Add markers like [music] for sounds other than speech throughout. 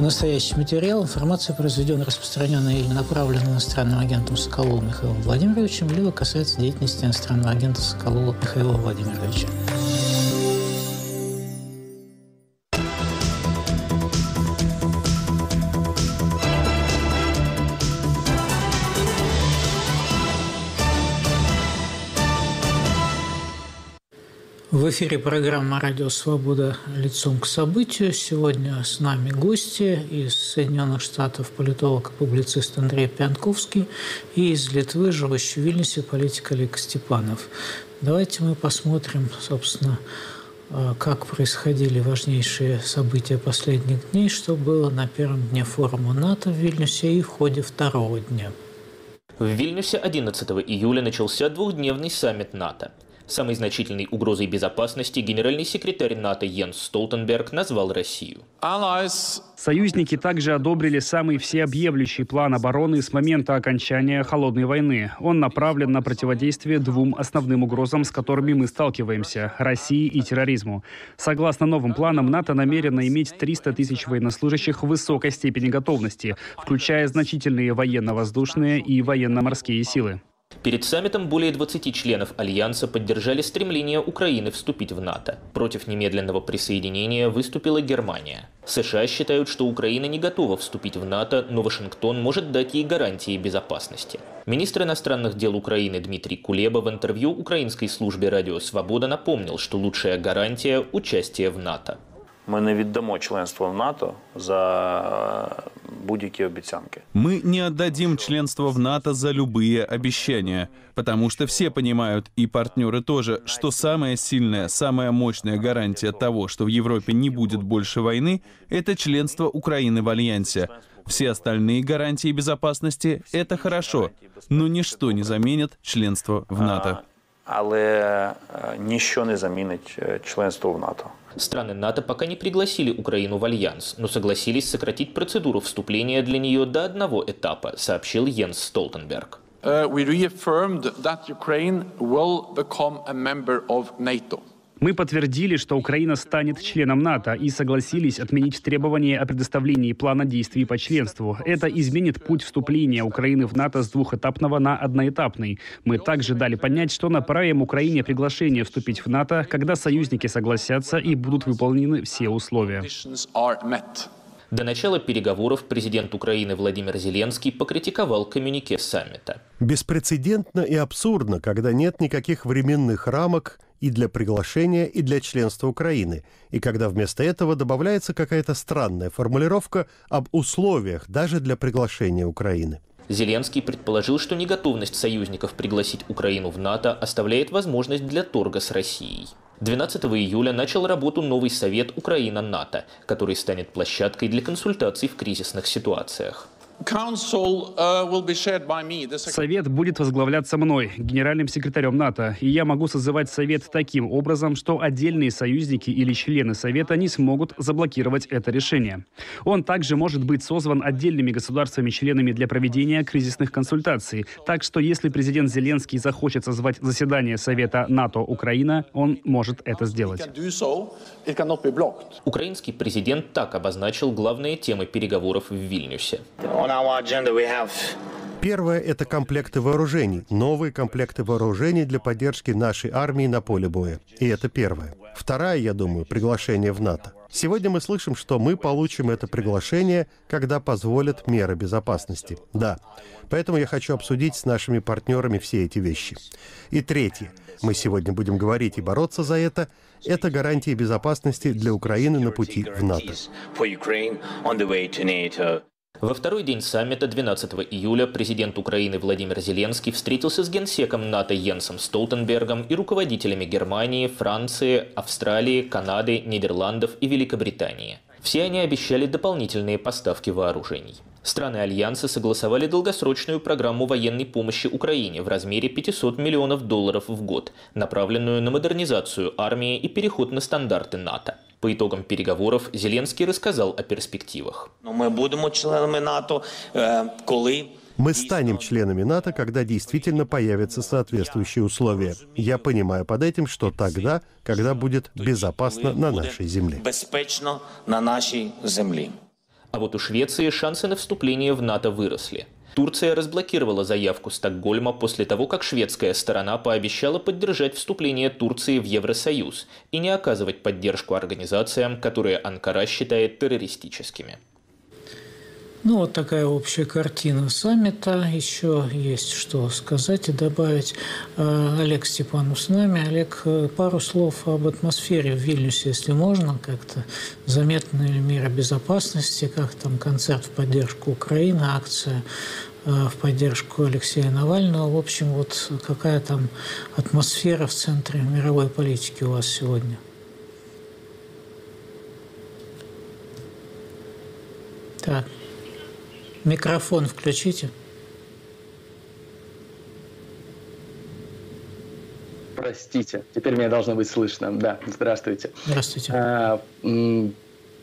Настоящий материал, информация произведена, распространенная или направлена иностранным агентом Соколовым Михаилом Владимировичем, либо касается деятельности иностранного агента Соколова Михаила Владимировича. В эфире программа «Радио Свобода. Лицом к событию». Сегодня с нами гости из Соединенных Штатов политолог и публицист Андрей Пьянковский и из Литвы, живущий в Вильнюсе, политик Олег Степанов. Давайте мы посмотрим, собственно, э, как происходили важнейшие события последних дней, что было на первом дне форума НАТО в Вильнюсе и в ходе второго дня. В Вильнюсе 11 июля начался двухдневный саммит НАТО – Самой значительной угрозой безопасности генеральный секретарь НАТО Йенс Столтенберг назвал Россию. Союзники также одобрили самый всеобъемлющий план обороны с момента окончания Холодной войны. Он направлен на противодействие двум основным угрозам, с которыми мы сталкиваемся – России и терроризму. Согласно новым планам, НАТО намерено иметь 300 тысяч военнослужащих в высокой степени готовности, включая значительные военно-воздушные и военно-морские силы. Перед саммитом более 20 членов Альянса поддержали стремление Украины вступить в НАТО. Против немедленного присоединения выступила Германия. США считают, что Украина не готова вступить в НАТО, но Вашингтон может дать ей гарантии безопасности. Министр иностранных дел Украины Дмитрий Кулеба в интервью украинской службе «Радио Свобода» напомнил, что лучшая гарантия – участие в НАТО. Ми не віддамо членство в НАТО за будь-які обіцянки. Мы не отдадим членство в НАТО за любые обещания, потому что все понимают, и партнеры тоже, что самая сильная, самая мощная гарантия того, что в Европе не будет больше войны, это членство Украины в Альянсе. Все остальные гарантии безопасности — это хорошо, но ничто не заменит членство в НАТО. Але ніщо не замінить членство в НАТО. Страны НАТО пока не пригласили Украину в альянс, но согласились сократить процедуру вступления для нее до одного этапа, сообщил Йенс Столтенберг. Uh, we reaffirmed that Ukraine will become a member of NATO. Мы подтвердили, что Украина станет членом НАТО и согласились отменить требования о предоставлении плана действий по членству. Это изменит путь вступления Украины в НАТО с двухэтапного на одноэтапный. Мы также дали понять, что направим Украине приглашение вступить в НАТО, когда союзники согласятся и будут выполнены все условия. До начала переговоров президент Украины Владимир Зеленский покритиковал коммюнике саммита. Беспрецедентно и абсурдно, когда нет никаких временных рамок и для приглашения, и для членства Украины, и когда вместо этого добавляется какая-то странная формулировка об условиях даже для приглашения Украины. Зеленский предположил, что неготовность союзников пригласить Украину в НАТО оставляет возможность для торга с Россией. 12 июля начал работу новый Совет Украина-НАТО, который станет площадкой для консультаций в кризисных ситуациях. Uh, совет будет возглавляться мной, генеральным секретарем НАТО, и я могу созывать Совет таким образом, что отдельные союзники или члены Совета не смогут заблокировать это решение. Он также может быть созван отдельными государствами-членами для проведения кризисных консультаций, так что если президент Зеленский захочет созвать заседание Совета НАТО-Украина, он может это сделать. Украинский президент так обозначил главные темы переговоров в Вильнюсе. Первое – это комплекты вооружений, новые комплекты вооружений для поддержки нашей армии на поле боя. И это первое. Вторая, я думаю, приглашение в НАТО. Сегодня мы слышим, что мы получим это приглашение, когда позволят меры безопасности. Да. Поэтому я хочу обсудить с нашими партнерами все эти вещи. И третье. Мы сегодня будем говорить и бороться за это. Это гарантии безопасности для Украины на пути в НАТО. Во второй день саммита 12 июля президент Украины Владимир Зеленский встретился с генсеком НАТО Йенсом Столтенбергом и руководителями Германии, Франции, Австралии, Канады, Нидерландов и Великобритании. Все они обещали дополнительные поставки вооружений. Страны Альянса согласовали долгосрочную программу военной помощи Украине в размере 500 миллионов долларов в год, направленную на модернизацию армии и переход на стандарты НАТО. По итогам переговоров Зеленский рассказал о перспективах. Мы будем членами НАТО, коли мы станем членами НАТО, когда действительно появятся соответствующие условия. Я понимаю под этим, что тогда, когда будет безопасно на нашей земле. Безопасно на нашей земле. А вот у Швеции шансы на вступление в НАТО выросли. Турция разблокировала заявку Стокгольма после того, как шведская сторона пообещала поддержать вступление Турции в Евросоюз и не оказывать поддержку организациям, которые Анкара считает террористическими. Ну, вот такая общая картина саммита. Еще есть что сказать и добавить. Э, Олег Степанов с нами. Олег, э, пару слов об атмосфере в Вильнюсе, если можно, как-то заметны ли меры безопасности, как там концерт в поддержку Украины, акция э, в поддержку Алексея Навального. В общем, вот какая там атмосфера в центре мировой политики у вас сегодня? Так. Микрофон включите. Простите, теперь меня должно быть слышно. Да, здравствуйте. Здравствуйте. А,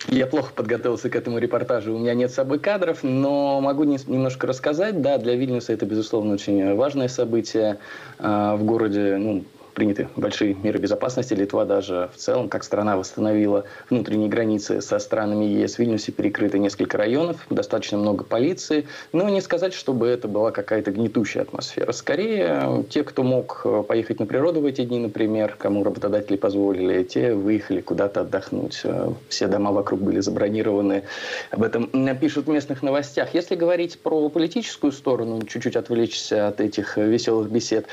я плохо подготовился к этому репортажу, у меня нет с собой кадров, но могу немножко рассказать. Да, для Вильнюса это, безусловно, очень важное событие. А, в городе ну, приняты большие меры безопасности. Литва даже в целом, как страна, восстановила внутренние границы со странами ЕС. В Вильнюсе перекрыто несколько районов, достаточно много полиции. Но не сказать, чтобы это была какая-то гнетущая атмосфера. Скорее, те, кто мог поехать на природу в эти дни, например, кому работодатели позволили, те выехали куда-то отдохнуть. Все дома вокруг были забронированы. Об этом пишут в местных новостях. Если говорить про политическую сторону, чуть-чуть отвлечься от этих веселых бесед,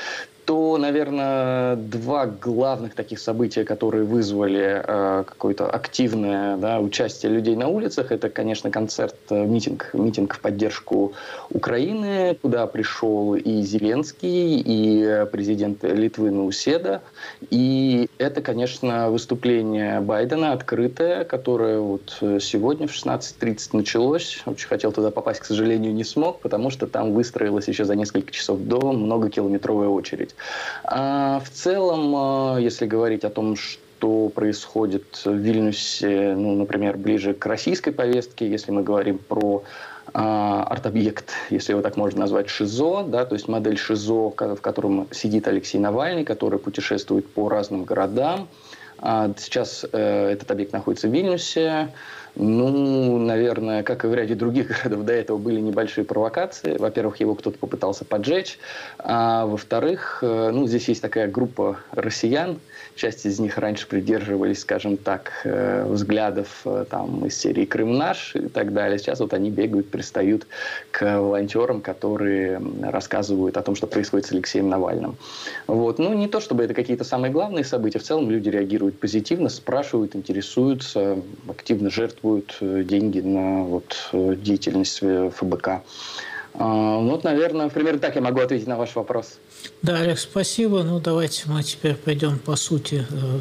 то, наверное, два главных таких события, которые вызвали э, какое-то активное да, участие людей на улицах, это, конечно, концерт, э, митинг, митинг в поддержку Украины, куда пришел и Зеленский, и президент Литвы Науседа. И это, конечно, выступление Байдена открытое, которое вот сегодня в 16.30 началось. Очень хотел туда попасть, к сожалению, не смог, потому что там выстроилась еще за несколько часов до многокилометровая очередь. А в целом, а, если говорить о том, что происходит в Вильнюсе, ну, например, ближе к российской повестке, если мы говорим про а, арт-объект, если его так можно назвать, ШИЗО, да, то есть модель ШИЗО, в котором сидит Алексей Навальный, который путешествует по разным городам. А, сейчас э, этот объект находится в Вильнюсе. Ну, наверное, как и в ряде других [laughs] городов до этого были небольшие провокации. Во-первых, его кто-то попытался поджечь. А во-вторых, э, ну, здесь есть такая группа россиян, часть из них раньше придерживались, скажем так, э, взглядов э, там, из серии «Крым наш» и так далее. Сейчас вот они бегают, пристают к волонтерам, которые рассказывают о том, что происходит с Алексеем Навальным. Вот. Ну, не то чтобы это какие-то самые главные события. В целом люди реагируют позитивно, спрашивают, интересуются, активно жертвуют э, деньги на вот, деятельность ФБК. А, ну, вот, наверное, примерно так я могу ответить на ваш вопрос. Да, Олег, спасибо. Ну, давайте мы теперь пойдем по сути э,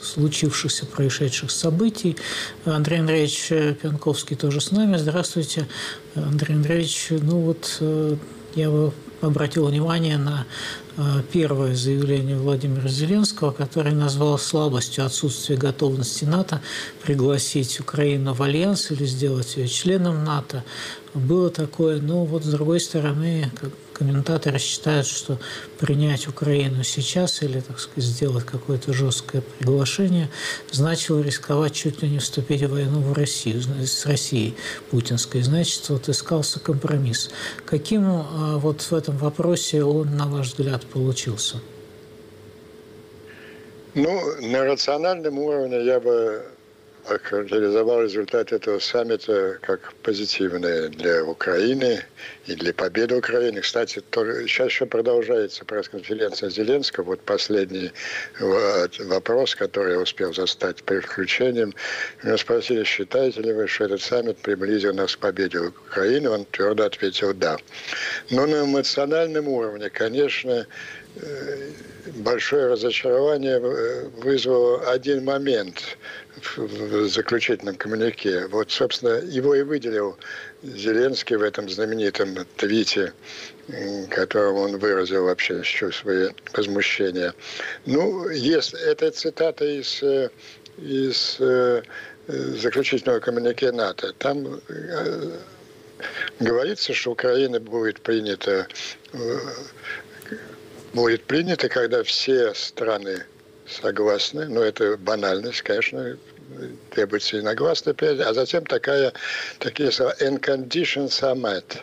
случившихся, происшедших событий. Андрей Андреевич Пьянковский тоже с нами. Здравствуйте, Андрей Андреевич. Ну вот э, я бы обратил внимание на первое заявление Владимира Зеленского, который назвал слабостью отсутствие готовности НАТО пригласить Украину в альянс или сделать ее членом НАТО. Было такое, но вот с другой стороны, комментаторы считают, что принять Украину сейчас или, так сказать, сделать какое-то жесткое приглашение значило рисковать чуть ли не вступить в войну в Россию, с Россией путинской. Значит, вот искался компромисс. Каким а, вот в этом вопросе он, на ваш взгляд, получился? Ну, на рациональном уровне я бы охарактеризовал результат этого саммита как позитивный для Украины и для победы Украины. Кстати, то, сейчас еще продолжается пресс-конференция Зеленского. Вот последний вопрос, который я успел застать при включении. Меня спросили, считаете ли вы, что этот саммит приблизил нас к победе Украины? Он твердо ответил «да». Но на эмоциональном уровне, конечно, э, большое разочарование э, вызвал один момент в заключительном коммунике. Вот, собственно, его и выделил Зеленский в этом знаменитом твите, которым он выразил вообще еще свои возмущения. Ну, есть, это цитата из, э, из э, заключительного коммунике НАТО. Там говорится, что Украина будет принята будет принято, когда все страны согласны, но это банальность, конечно, требуется единогласное принятие, а затем такая, такие слова «unconditioned summit».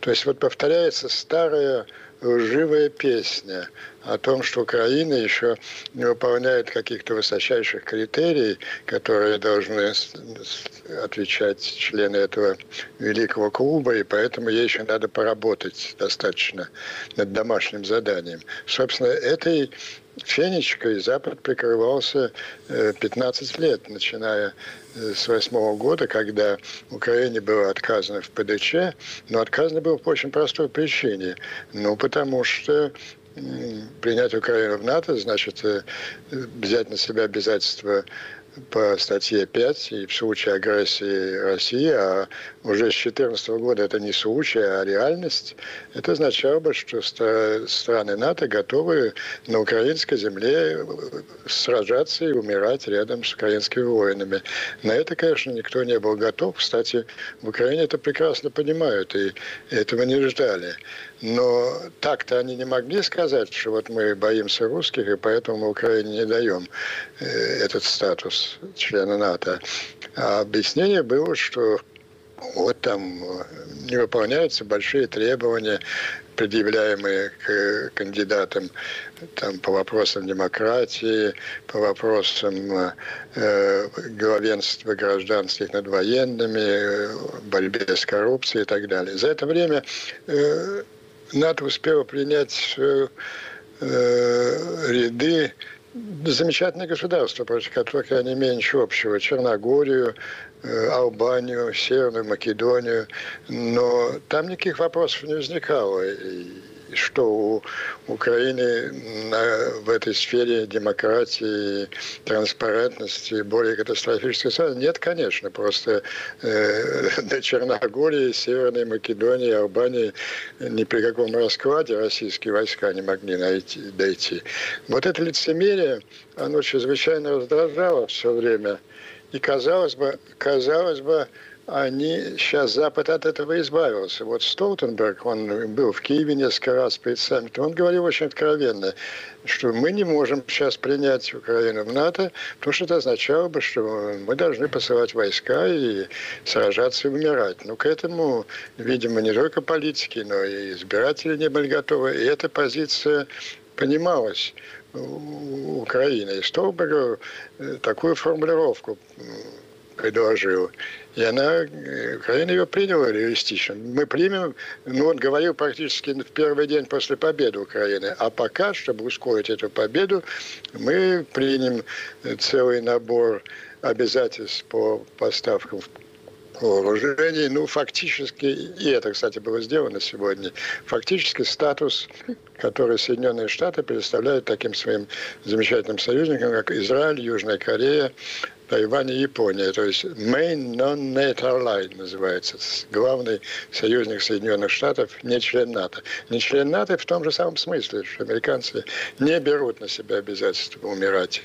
То есть вот повторяется старая лживая песня о том, что Украина еще не выполняет каких-то высочайших критерий, которые должны отвечать члены этого великого клуба, и поэтому ей еще надо поработать достаточно над домашним заданием. Собственно, этой фенечкой Запад прикрывался 15 э, лет, начиная э, с восьмого года, когда Украине было отказано в ПДЧ, но отказано было по очень простой причине. Ну, потому что принять Украину в НАТО, значит, э, взять на себя обязательства по статье 5 и в случае агрессии России, а уже с 2014 года это не случай, а реальность, это означало бы, что страны НАТО готовы на украинской земле сражаться и умирать рядом с украинскими воинами. На это, конечно, никто не был готов. Кстати, в Украине это прекрасно понимают и этого не ждали. Но так-то они не могли сказать, что вот мы боимся русских, и поэтому мы Украине не даем э, этот статус члена НАТО. А объяснение было, что вот там э, не выполняются большие требования, предъявляемые к кандидатам там, по вопросам демократии, по вопросам э, главенства гражданских над военными, э, борьбе с коррупцией и так далее. За это время э, НАТО успело принять в э, э, ряды замечательные государства, против которых я не имею ничего общего. Черногорию, э, Албанию, Северную Македонию. Но там никаких вопросов не возникало что у Украины в этой сфере демократии, транспарентности более катастрофической ситуации? Нет, конечно. Просто э, [laughs] до Черногории, Северной Македонии, Албании ни при каком раскладе российские войска не могли найти, дойти. Вот это лицемерие, оно чрезвычайно раздражало все время. И казалось бы, казалось бы, они, сейчас Запад от этого избавился. Вот Столтенберг, он был в Киеве несколько раз перед саммитом, он говорил очень откровенно, что мы не можем сейчас принять Украину в НАТО, потому что это означало бы, что мы должны посылать войска и сражаться и умирать. Ну, к этому, видимо, не только политики, но и избиратели не были готовы. И эта позиция понималась Украиной. И Столтенберг э, такую формулировку предложил. И она, Украина ее приняла реалистично. Мы примем, ну, он говорил практически в первый день после победы Украины. А пока, чтобы ускорить эту победу, мы примем целый набор обязательств по поставкам вооружений. Ну, фактически, и это, кстати, было сделано сегодня, фактически статус, который Соединенные Штаты представляют таким своим замечательным союзникам, как Израиль, Южная Корея, Тайвань и Япония. То есть Main Non-NATO Ally называется. Главный союзник Соединенных Штатов, не член НАТО. Не член НАТО в том же самом смысле, что американцы не берут на себя обязательства умирать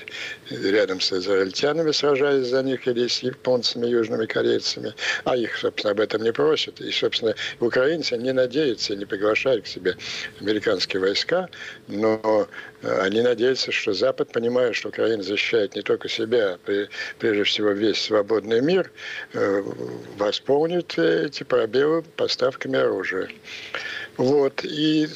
рядом с израильтянами, сражаясь за них, или с японцами, южными корейцами, а их, собственно, об этом не просят. И, собственно, украинцы не надеются, не приглашают к себе американские войска, но они надеются, что Запад, понимая, что Украина защищает не только себя, а прежде всего весь свободный мир, э, восполнит эти пробелы поставками оружия. Вот. И,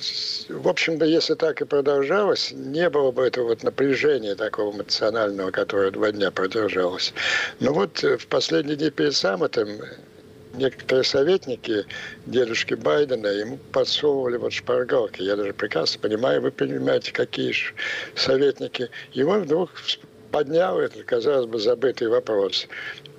в общем-то, если так и продолжалось, не было бы этого вот напряжения такого эмоционального, которое два дня продолжалось. Но вот в последние дни перед саммитом некоторые советники дедушки Байдена ему подсовывали вот шпаргалки. Я даже прекрасно понимаю, вы понимаете, какие же советники. И он вдруг поднял этот, казалось бы, забытый вопрос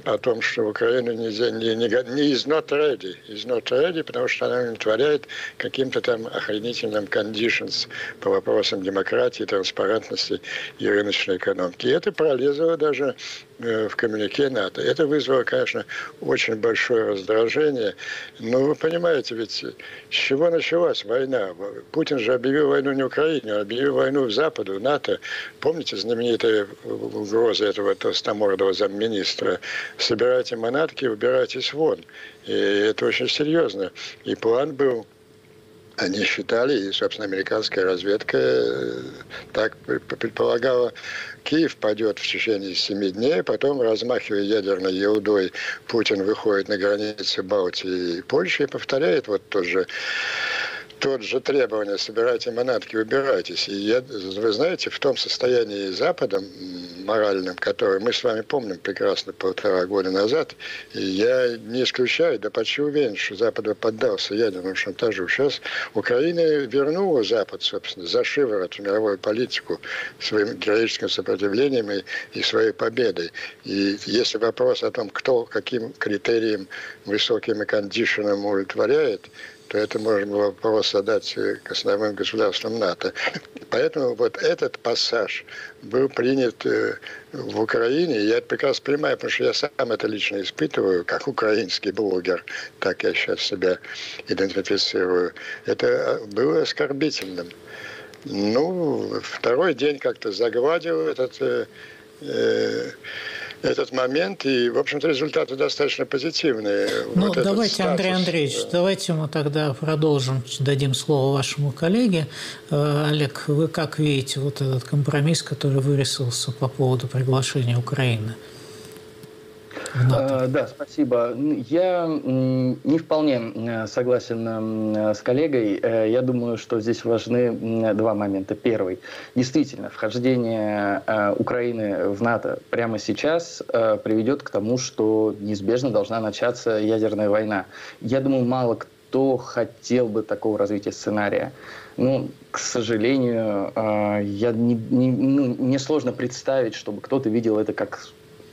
о том, что Украина не, не, не, не is not ready, is not ready, потому что она удовлетворяет каким-то там охранительным conditions по вопросам демократии, транспарентности и рыночной экономики. И это пролезло даже в коммюнике НАТО. Это вызвало, конечно, очень большое раздражение. Но вы понимаете, ведь с чего началась война? Путин же объявил войну не Украине, а объявил войну в Западу, НАТО. Помните знаменитые угрозы этого толстомордого замминистра? Собирайте манатки, убирайтесь вон. И это очень серьезно. И план был они считали, и, собственно, американская разведка э, так предполагала, Киев падет в течение семи дней, потом, размахивая ядерной еудой, Путин выходит на границы Балтии и Польши и повторяет вот тот же тот же требование, собирайте манатки, убирайтесь. И я, вы знаете, в том состоянии Запада моральном, который мы с вами помним прекрасно полтора года назад, я не исключаю, да почти уверен, что Запад поддался ядерному шантажу. Сейчас Украина вернула Запад, собственно, за шиворот в мировую политику своим героическим сопротивлением и, и своей победой. И если вопрос о том, кто каким критериям высоким и кондишенам удовлетворяет, то это можно было вопрос задать к основным государствам НАТО. Поэтому вот этот пассаж был принят э, в Украине. Я это прекрасно понимаю, потому что я сам это лично испытываю, как украинский блогер, так я сейчас себя идентифицирую. Это э, было оскорбительным. Ну, второй день как-то загладил этот э, э, этот момент, и, в общем-то, результаты достаточно позитивные. Ну, вот давайте, статус... Андрей Андреевич, давайте мы тогда продолжим, дадим слово вашему коллеге. Э, Олег, вы как видите вот этот компромисс, который вырисовался по поводу приглашения Украины? Э, да, спасибо. Я не вполне э, согласен э, с коллегой. Я думаю, что здесь важны два момента. Первый. Действительно, вхождение Украины в НАТО прямо сейчас приведет к тому, что неизбежно должна начаться ядерная война. Я думаю, мало кто хотел бы такого развития сценария. Ну, к сожалению, я не, не, ну, мне сложно представить, чтобы кто-то видел это как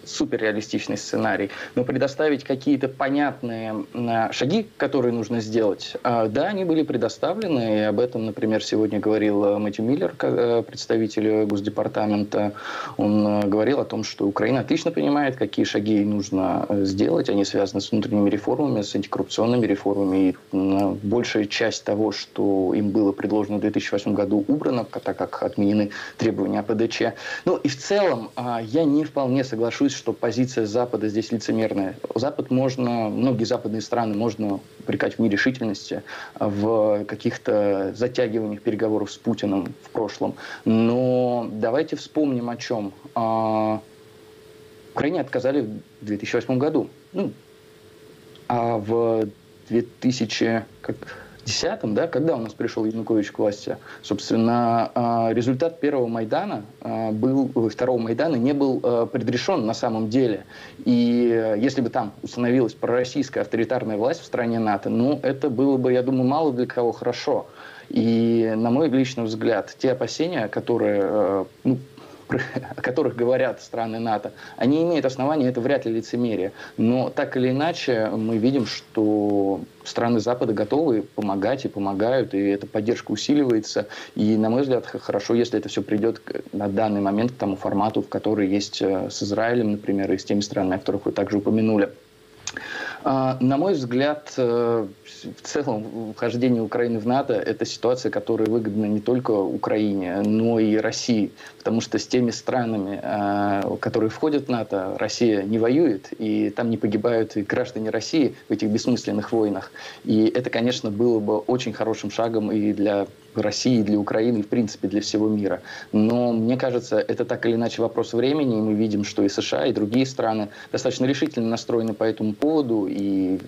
суперреалистичный сценарий, но предоставить какие-то понятные шаги, которые нужно сделать, а, да, они были предоставлены, и об этом, например, сегодня говорил э, Мэтью Миллер, э, представитель Госдепартамента. Он э, говорил о том, что Украина отлично понимает, какие шаги нужно сделать. Они связаны с внутренними реформами, с антикоррупционными реформами. И большая часть того, что им было предложено в 2008 году, убрано, так как отменены требования ПДЧ. Ну и в целом а, я не вполне соглашусь что позиция Запада здесь лицемерная. Запад можно, многие западные страны можно упрекать в нерешительности, в каких-то затягиваниях переговоров с Путиным в прошлом. Но давайте вспомним о чем. А, Украине отказали в 2008 году. Ну, а в 2000... Как, 2010 да, когда у нас пришел Янукович к власти, собственно, а, результат первого Майдана а, был, второго Майдана не был а, предрешен на самом деле. И если бы там установилась пророссийская авторитарная власть в стране НАТО, ну, это было бы, я думаю, мало для кого хорошо. И, на мой личный взгляд, те опасения, которые ну, [laughs] о которых говорят страны НАТО, они имеют основания, это вряд ли лицемерие. Но так или иначе мы видим, что страны Запада готовы помогать и помогают, и эта поддержка усиливается. И, на мой взгляд, хорошо, если это все придет на данный момент к тому формату, в который есть э, с Израилем, например, и с теми странами, о которых вы также упомянули. А, на мой взгляд, э, в целом вхождение Украины в НАТО – это ситуация, которая выгодна не только Украине, но и России. Потому что с теми странами, э, которые входят в НАТО, Россия не воюет, и там не погибают и граждане России в этих бессмысленных войнах. И это, конечно, было бы очень хорошим шагом и для России, для Украины, и, в принципе, для всего мира. Но мне кажется, это так или иначе вопрос времени, и мы видим, что и США, и другие страны достаточно решительно настроены по этому поводу, и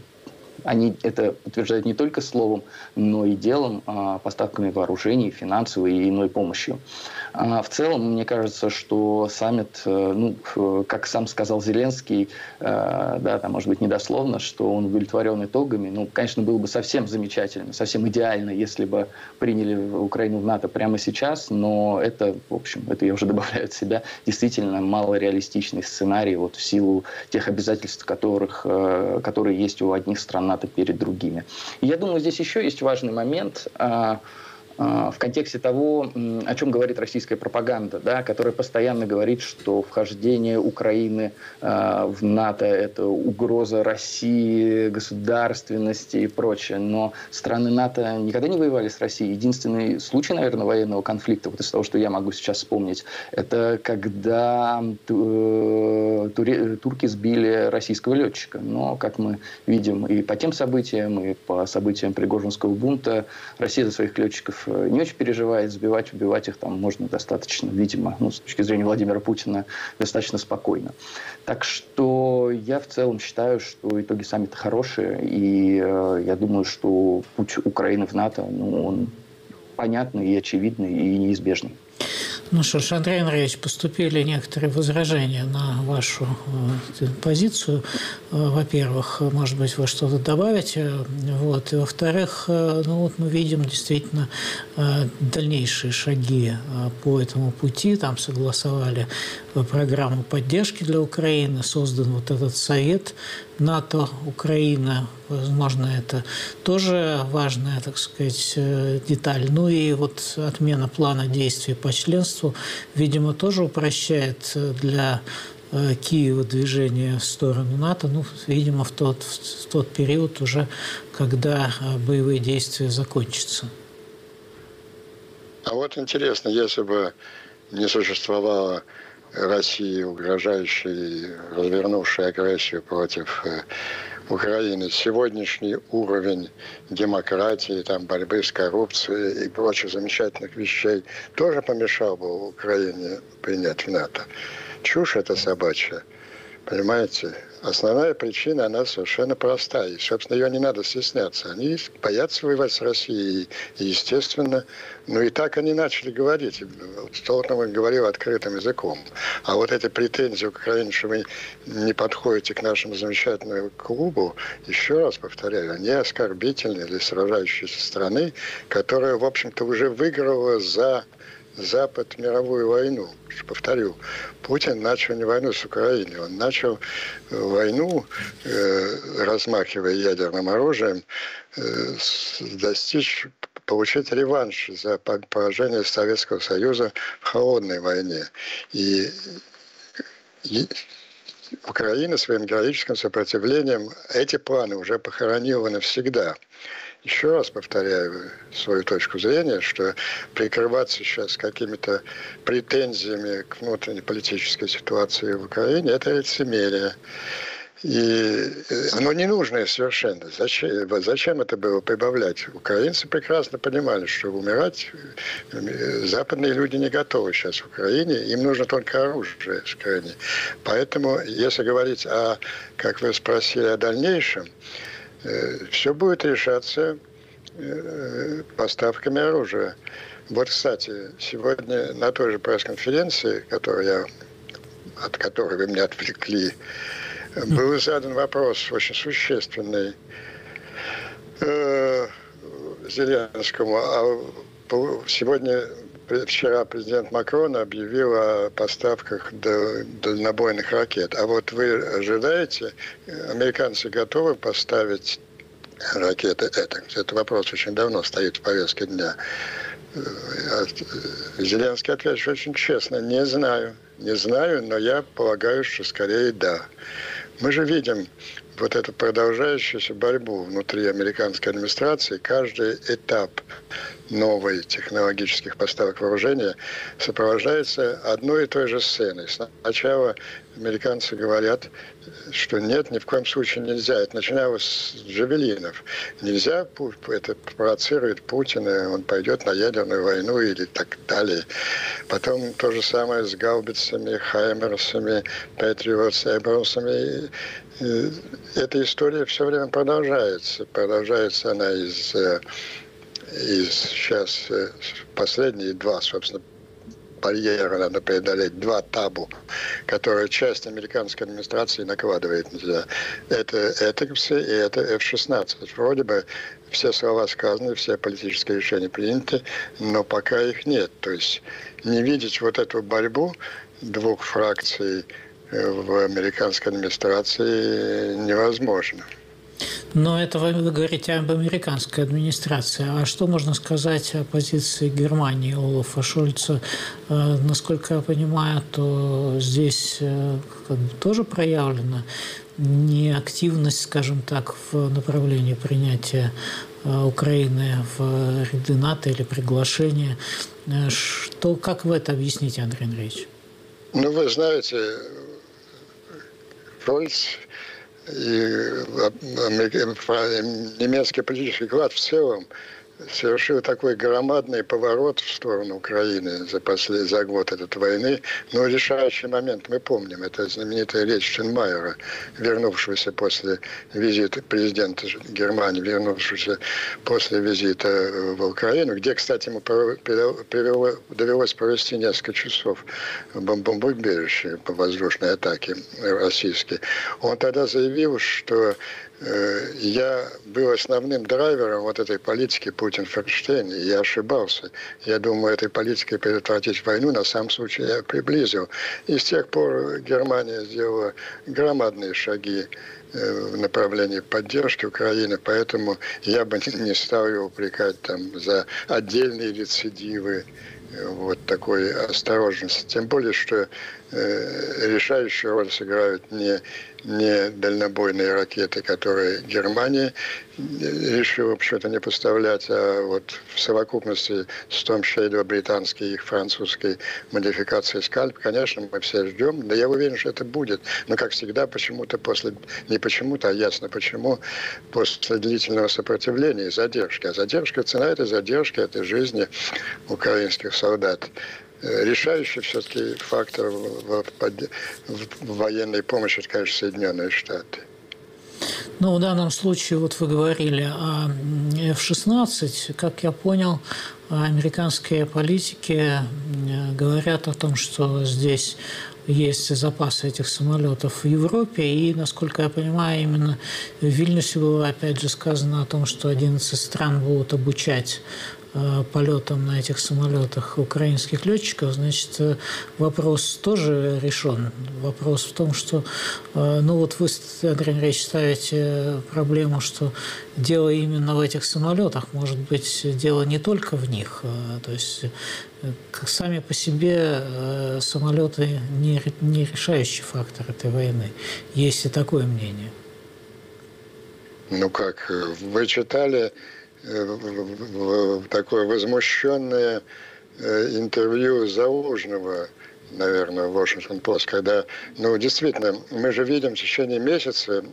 они это подтверждают не только словом, но и делом, а, поставками вооружений, финансовой и иной помощью. А, в целом, мне кажется, что саммит, э, ну, как сам сказал Зеленский, э, да, там, может быть, недословно, что он удовлетворен итогами. Ну, конечно, было бы совсем замечательно, совсем идеально, если бы приняли Украину в НАТО прямо сейчас, но это, в общем, это я уже [laughs] добавляю от себя, действительно малореалистичный сценарий вот в силу тех обязательств, которых, э, которые есть у одних стран НАТО перед другими. И я думаю, здесь еще есть важный момент. В контексте того, о чем говорит российская пропаганда, да, которая постоянно говорит, что вхождение Украины в НАТО – это угроза России, государственности и прочее. Но страны НАТО никогда не воевали с Россией. Единственный случай, наверное, военного конфликта, вот из того, что я могу сейчас вспомнить, это когда э, турки сбили российского летчика. Но, как мы видим и по тем событиям, и по событиям Пригожинского бунта, Россия за своих летчиков не очень переживает. Сбивать, убивать их там можно достаточно, видимо, ну, с точки зрения Владимира Путина, достаточно спокойно. Так что я в целом считаю, что итоги саммита хорошие, и э, я думаю, что путь Украины в НАТО, ну, он понятный и очевидный и неизбежный. Ну что ж, Андрей Андреевич, поступили некоторые возражения на вашу э, позицию. Э, во-первых, может быть, вы что-то добавите. Вот. И во-вторых, э, ну вот мы видим действительно дальнейшие шаги по этому пути. Там согласовали программу поддержки для Украины, создан вот этот совет НАТО, Украина, возможно, это тоже важная, так сказать, э, деталь. Ну и вот отмена плана действий по членству, видимо, тоже упрощает для э, Киева движение в сторону НАТО, ну, видимо, в тот, в тот период уже, когда э, боевые действия закончатся. А вот интересно, если бы не существовало России, угрожающей, развернувшей агрессию против э, Украины, сегодняшний уровень демократии, там, борьбы с коррупцией и прочих замечательных вещей тоже помешал бы Украине принять в НАТО. Чушь это собачья. Понимаете? Основная причина, она совершенно простая. И, собственно, ее не надо стесняться. Они боятся воевать с Россией. И, естественно, ну и так они начали говорить. Столтман говорил открытым языком. А вот эти претензии Украины, что вы не подходите к нашему замечательному клубу, еще раз повторяю, они оскорбительны для сражающейся страны, которая, в общем-то, уже выиграла за Запад мировую войну. Повторю, Путин начал не войну с Украиной, он начал э, войну, э, размахивая ядерным оружием, э, достичь, получить реванш за поражение Советского Союза в холодной войне. И, и Украина своим героическим сопротивлением эти планы уже похоронила навсегда еще раз повторяю свою точку зрения, что прикрываться сейчас какими-то претензиями к внутренней политической ситуации в Украине – это лицемерие. И э, оно ненужное совершенно. Зачем, зачем это было прибавлять? Украинцы прекрасно понимали, что умирать э, западные люди не готовы сейчас в Украине. Им нужно только оружие в Украине. Поэтому, если говорить о, как вы спросили, о дальнейшем, Э, все будет решаться э, поставками оружия. Вот, кстати, сегодня на той же пресс-конференции, я, от которой вы меня отвлекли, был задан вопрос очень существенный э, Зеленскому. А сегодня вчера президент Макрон объявил о поставках дальнобойных ракет. А вот вы ожидаете, американцы готовы поставить ракеты это? Это вопрос очень давно стоит в повестке дня. Э, Зеленский ответил очень честно, не знаю. Не знаю, но я полагаю, что скорее да. Мы же видим вот эту продолжающуюся борьбу внутри американской администрации, каждый этап новой технологических поставок вооружения сопровождается одной и той же сценой. Сначала американцы говорят, что нет, ни в коем случае нельзя. Это начиналось с джавелинов. Нельзя, это провоцирует Путина, он пойдет на ядерную войну или так далее. Потом то же самое с гаубицами, хаймерсами, патриотс, эбросами. Эта история все время продолжается. Продолжается она из, э, из сейчас э, последние два, собственно, барьера надо преодолеть, два табу, которые часть американской администрации накладывает. Это Этексы и это F-16. Вроде бы все слова сказаны, все политические решения приняты, но пока их нет. То есть не видеть вот эту борьбу двух фракций в американской администрации невозможно. Но это вы говорите об американской администрации. А что можно сказать о позиции Германии Олафа Шольца? Э, насколько я понимаю, то здесь э, как бы тоже проявлена неактивность, скажем так, в направлении принятия э, Украины в ряды НАТО или приглашения. Что, как вы это объясните, Андрей Андреевич? Ну, вы знаете, Шольц и немецкий политический клад в целом совершил такой громадный поворот в сторону Украины за, послед... за год этой войны. Но решающий момент мы помним. Это знаменитая речь Шенмайера, вернувшегося после визита президента Германии, вернувшегося после визита в Украину, где, кстати, ему перевело, довелось провести несколько часов бомбоубежище по воздушной атаке российской. Он тогда заявил, что Э, я был основным драйвером вот этой политики Путин-Ферштейн, и я ошибался. Я думаю, этой политикой предотвратить войну на самом случае я приблизил. И с тех пор Германия сделала громадные шаги э, в направлении поддержки Украины, поэтому я бы [laughs] не стал его упрекать там за отдельные рецидивы э, вот такой осторожности. Тем более, что э, решающую роль сыграют не не дальнобойные ракеты, которые Германия решила вообще-то не поставлять, а вот в совокупности с том Шейдо британской и французской модификацией скальп, конечно, мы все ждем, да я уверен, что это будет. Но, как всегда, почему-то после, не почему-то, а ясно почему, после длительного сопротивления и задержки. А задержка, цена этой задержки, этой жизни украинских солдат решающий все-таки фактор в, в, военной помощи, это, конечно, Соединенные Штаты. Ну, в данном случае, вот вы говорили о F-16, как я понял, американские политики говорят о том, что здесь есть запасы этих самолетов в Европе, и, насколько я понимаю, именно в Вильнюсе было опять же сказано о том, что 11 стран будут обучать Э, полетом на этих самолетах украинских летчиков, значит, э, вопрос тоже решен. Вопрос в том, что, э, ну вот вы, Андрей Андреевич, ставите проблему, что дело именно в этих самолетах, может быть, дело не только в них. То есть сами по себе самолеты не, не решающий фактор этой войны. Есть и такое мнение. Ну как, вы читали Э, такое возмущенное э, интервью Залужного наверное, в Washington Post, когда, ну, действительно, мы же видим в течение месяца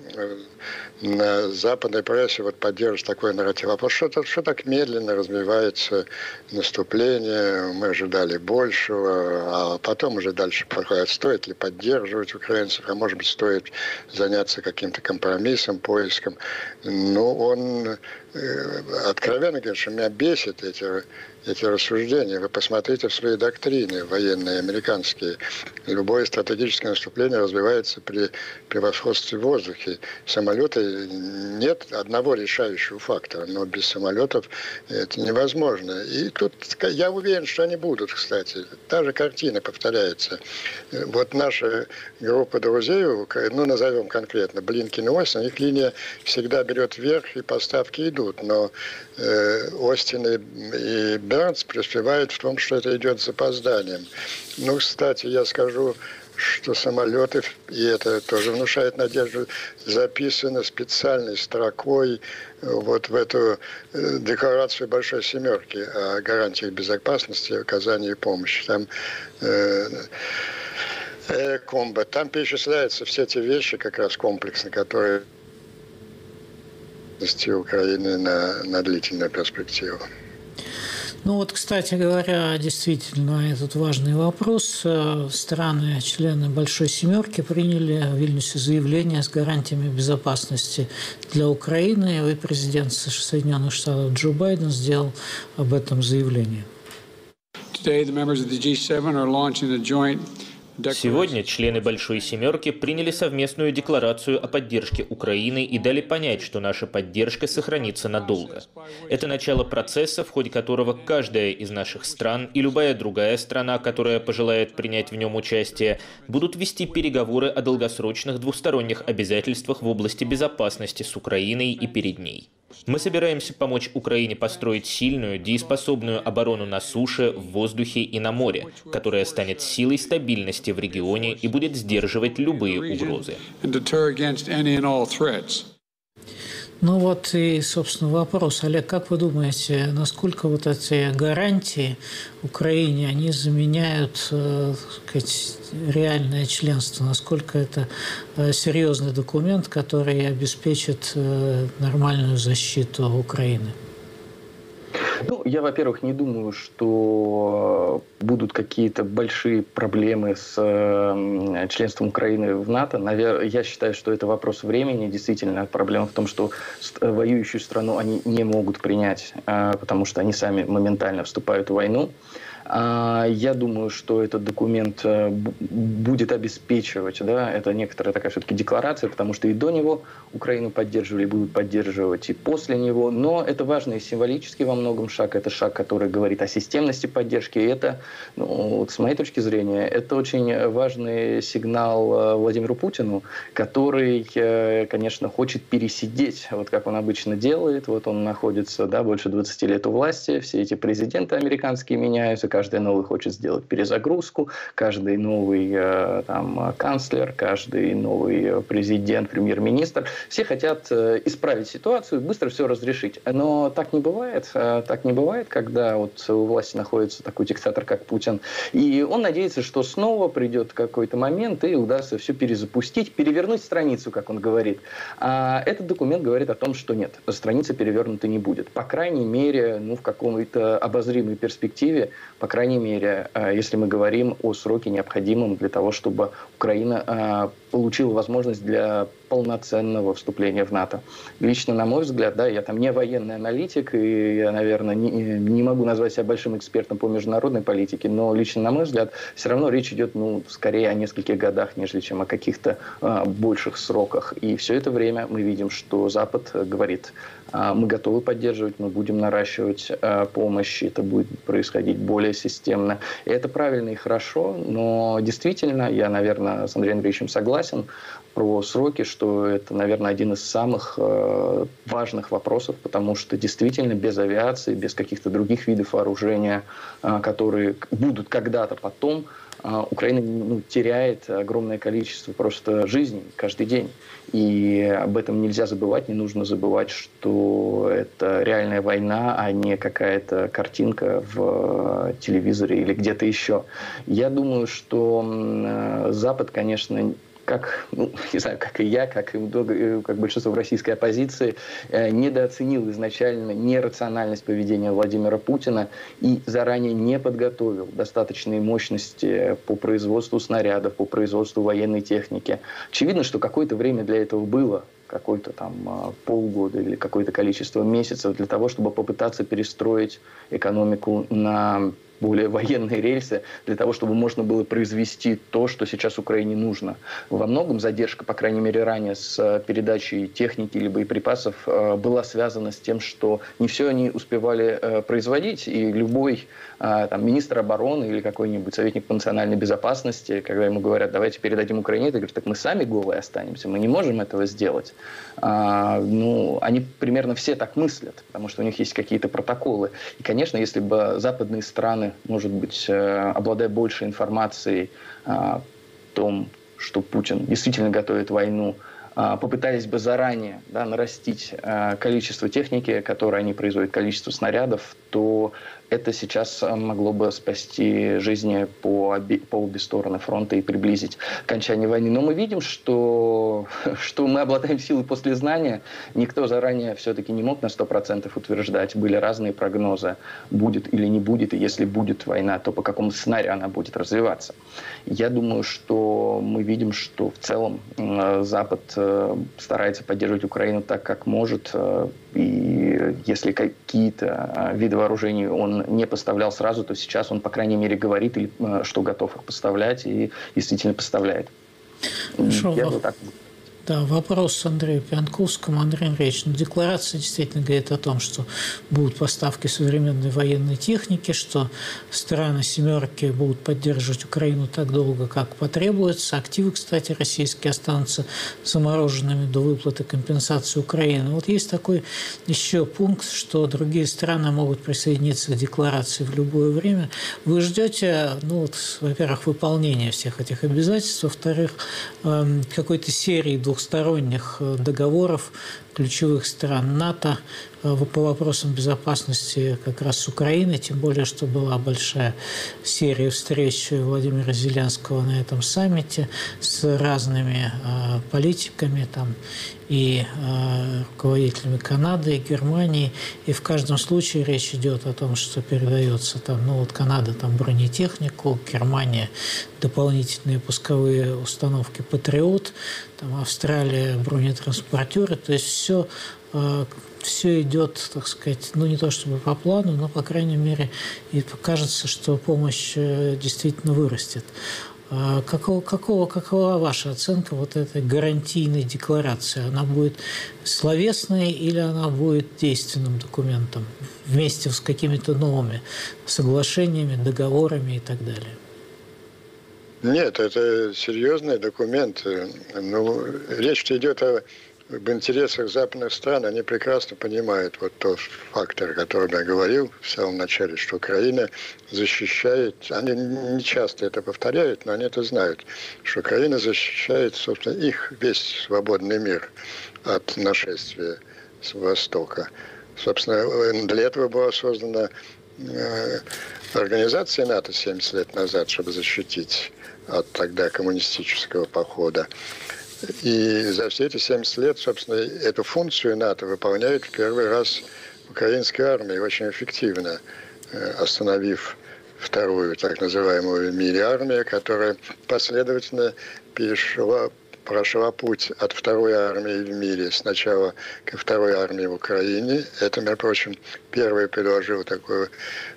западной прессе вот поддерживать такой нарратив. А что, что так медленно развивается наступление, мы ожидали большего, а потом уже дальше проходит, стоит ли поддерживать украинцев, а может быть, стоит заняться каким-то компромиссом, поиском. Ну, он э, откровенно говорит, что меня бесит эти эти рассуждения. Вы посмотрите в свои доктрины военные, американские. Любое стратегическое наступление развивается при превосходстве в воздухе. Самолеты нет одного решающего фактора, но без самолетов это невозможно. И тут я уверен, что они будут, кстати. Та же картина повторяется. Вот наша группа друзей, ну, назовем конкретно, Блинкин и Остин, их линия всегда берет вверх, и поставки идут. Но э, Остин и, и Бернс преуспевают в том, что это идет с запозданием. Ну, кстати, я скажу, что самолеты, и это тоже внушает надежду, записаны специальной строкой вот в эту э, декларацию Большой Семерки о гарантиях безопасности, оказании помощи. Там э, э, комбо. Там перечисляются все те вещи, как раз комплексно, которые Украины на, на длительную перспективу. Ну вот, кстати говоря, действительно, этот важный вопрос. Э, страны, члены Большой Семерки приняли в Вильнюсе заявление с гарантиями безопасности для Украины. И президент Соединенных Штатов Джо Байден сделал об этом заявление. Today, the members of the G7 are launching a joint Сегодня члены Большой Семерки приняли совместную декларацию о поддержке Украины и дали понять, что наша поддержка сохранится надолго. Это начало процесса, в ходе которого каждая из наших стран и любая другая страна, которая пожелает принять в нем участие, будут вести переговоры о долгосрочных двусторонних обязательствах в области безопасности с Украиной и перед ней. Мы собираемся помочь Украине построить сильную, дееспособную оборону на суше, в воздухе и на море, которая станет силой стабильности в регионе и будет сдерживать любые угрозы. Ну вот и, собственно, вопрос. Олег, как вы думаете, насколько вот эти гарантии Украине, они заменяют э, сказать, реальное членство? Насколько это э, серьезный документ, который обеспечит э, нормальную защиту Украины? Ну, я, во-первых, не думаю, что будут какие-то большие проблемы с э, членством Украины в НАТО. Навер... Я считаю, что это вопрос времени. Действительно, проблема в том, что воюющую страну они не могут принять, э, потому что они сами моментально вступают в войну. Я думаю, что этот документ э, будет обеспечивать, да, это некоторая такая все-таки декларация, потому что и до него Украину поддерживали, будут поддерживать и после него, но это важный символический во многом шаг, это шаг, который говорит о системности поддержки, и это, ну, вот с моей точки зрения, это очень важный сигнал э, Владимиру Путину, который, э, конечно, хочет пересидеть, вот как он обычно делает, вот он находится, да, больше 20 лет у власти, все эти президенты американские меняются, каждый новый хочет сделать перезагрузку, каждый новый э, там, канцлер, каждый новый президент, премьер-министр, все хотят э, исправить ситуацию, быстро все разрешить. Но так не бывает. Э, так не бывает, когда вот у власти находится такой диктатор, как Путин. И он надеется, что снова придет какой-то момент и удастся все перезапустить, перевернуть страницу, как он говорит. А этот документ говорит о том, что нет, страница перевернута не будет. По крайней мере, ну, в какой-то обозримой перспективе, по крайней мере, э, если мы говорим о сроке необходимом для того, чтобы Украина э, получила возможность для полноценного вступления в НАТО. Лично, на мой взгляд, да, я там не военный аналитик, и я, наверное, не, не могу назвать себя большим экспертом по международной политике, но лично, на мой взгляд, все равно речь идет, ну, скорее о нескольких годах, нежели чем о каких-то э, больших сроках. И все это время мы видим, что Запад говорит, а, мы готовы поддерживать, мы будем наращивать а, помощь, это будет происходить более системно. И это правильно и хорошо, но действительно, я, наверное, с Андреем Андреевичем согласен про сроки, что это, наверное, один из самых э, важных вопросов, потому что действительно без авиации, без каких-то других видов вооружения, э, которые будут когда-то потом, Украина ну, теряет огромное количество просто жизней каждый день. И об этом нельзя забывать, не нужно забывать, что это реальная война, а не какая-то картинка в телевизоре или где-то еще. Я думаю, что Запад, конечно, как, ну, [laughs] не знаю, как и я, как и много, как большинство в российской оппозиции, э, недооценил изначально нерациональность поведения Владимира Путина и заранее не подготовил достаточные мощности по производству снарядов, по производству военной техники. Очевидно, что какое-то время для этого было, какой-то там а, полгода или какое-то количество месяцев для того, чтобы попытаться перестроить экономику на более военные рельсы для того, чтобы можно было произвести то, что сейчас Украине нужно. Во многом задержка, по крайней мере ранее, с э, передачей техники или боеприпасов э, была связана с тем, что не все они успевали э, производить, и любой там, министр обороны или какой-нибудь советник по национальной безопасности, когда ему говорят, давайте передадим Украине, это говорит, так мы сами голые останемся, мы не можем этого сделать. А, ну, они примерно все так мыслят, потому что у них есть какие-то протоколы. И, конечно, если бы западные страны страны, может быть, э, обладая больше информацией о том, что Путин действительно готовит войну, а, попытались бы заранее да, нарастить э, количество техники, которое они производят, количество снарядов, то это сейчас э, могло бы спасти жизни по, обе, по обе стороны фронта и приблизить окончание войны. Но мы видим, что, [laughs] что мы обладаем силой после знания. Никто заранее все-таки не мог на 100% утверждать. Были разные прогнозы, будет или не будет. И если будет война, то по какому сценарию она будет развиваться. Я думаю, что мы видим, что в целом Запад э, старается поддерживать Украину так, как может. И если какие-то виды вооружений он не поставлял сразу, то сейчас он, по крайней мере, говорит, что готов их поставлять и действительно поставляет. Хорошо. Я бы так да, вопрос Андрею Пьянковскому. Андрей Андреевич, ну, декларация действительно говорит о том, что будут поставки современной военной техники, что страны «семерки» будут поддерживать Украину так долго, как потребуется. Активы, кстати, российские останутся замороженными до выплаты компенсации Украины. Вот есть такой еще пункт, что другие страны могут присоединиться к декларации в любое время. Вы ждете, ну, вот, во-первых, выполнения всех этих обязательств, во-вторых, эм, какой-то серии двух двухсторонних э, договоров ключевых стран НАТО э, по вопросам безопасности как раз с Украиной, тем более, что была большая серия встреч Владимира Зеленского на этом саммите с разными э, политиками там, и э, руководителями Канады и Германии. И в каждом случае речь идет о том, что передается там, ну вот Канада там бронетехнику, Германия дополнительные пусковые установки «Патриот», там Австралия бронетранспортеры. То есть все э, все идет, так сказать, ну не то чтобы по плану, но, по крайней мере, и кажется, что помощь э, действительно вырастет. А какого, какого, какова ваша оценка вот этой гарантийной декларации? Она будет словесной или она будет действенным документом вместе с какими-то новыми соглашениями, договорами и так далее? Нет, это серьезный документ. Ну, речь идет о в интересах западных стран они прекрасно понимают вот тот фактор, о котором я говорил в самом начале, что Украина защищает, они не часто это повторяют, но они это знают, что Украина защищает, собственно, их весь свободный мир от нашествия с Востока. Собственно, для этого была создана э, организация НАТО 70 лет назад, чтобы защитить от тогда коммунистического похода. И за все эти 70 лет, собственно, эту функцию НАТО выполняет в первый раз украинская армия очень эффективно, э, остановив вторую так называемую в мире армию, которая последовательно перешла прошла путь от второй армии в мире сначала ко второй армии в Украине. Это, между прочим, первый предложил такую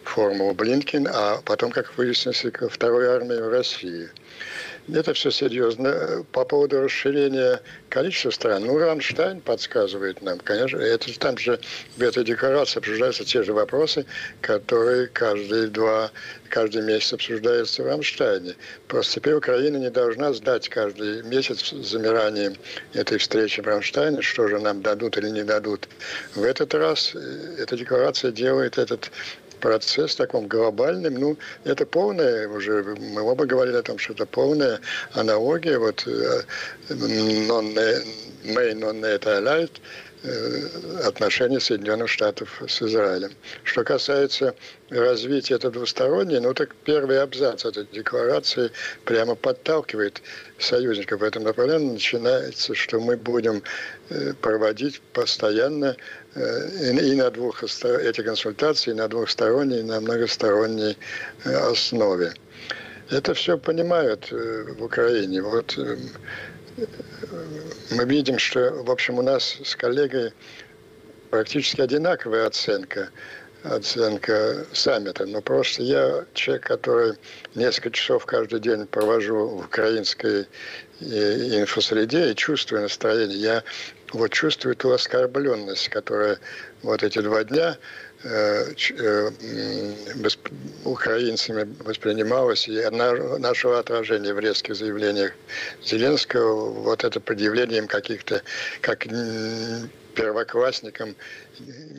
формулу Блинкин, а потом, как выяснилось, ко второй армии в России – это все серьезно. По поводу расширения количества стран, ну, Рамштайн подсказывает нам, конечно, это там же в этой декларации обсуждаются те же вопросы, которые каждые два, каждый месяц обсуждаются в Рамштайне. Просто теперь Украина не должна сдать каждый месяц с замиранием этой встречи в Рамштайне, что же нам дадут или не дадут. В этот раз э, эта декларация делает этот процесс таком глобальным, ну, это полная уже, мы оба говорили о том, что это полная аналогия, вот, non, may non light, отношения Соединенных Штатов с Израилем. Что касается развития это двустороннее, ну так первый абзац этой декларации прямо подталкивает союзников в этом направлении. Начинается, что мы будем э, проводить постоянно э, и на двух эти консультации, на двухсторонней, и на многосторонней э, основе. Это все понимают в Украине. Вот мы видим, что, в общем, у нас с коллегой практически одинаковая оценка оценка саммита. Но просто я человек, который несколько часов каждый день провожу в украинской инфосреде и чувствую настроение. Я вот чувствую ту оскорбленность, которая вот эти два дня Э, э, украинцами воспринималось, и нашего отражения в резких заявлениях Зеленского, вот это предъявлением каких-то, как первоклассникам